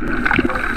you.